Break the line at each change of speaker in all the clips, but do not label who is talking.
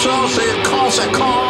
sauce, it costs a cost.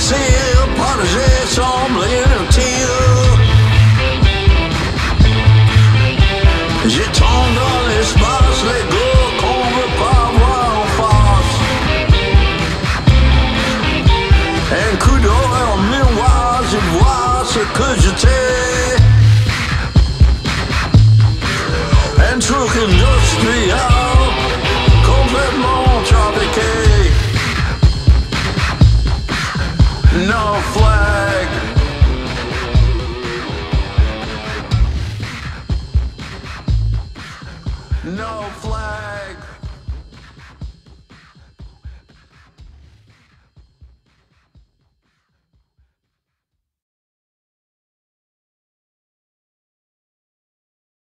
passer partager, sembler utile. J'étends dans l'espace les goûts qu'on veut pas voir en face. Un coup d'œil en miroir, je vois ce que j'étais. Un truc industriel. No flag. No flag.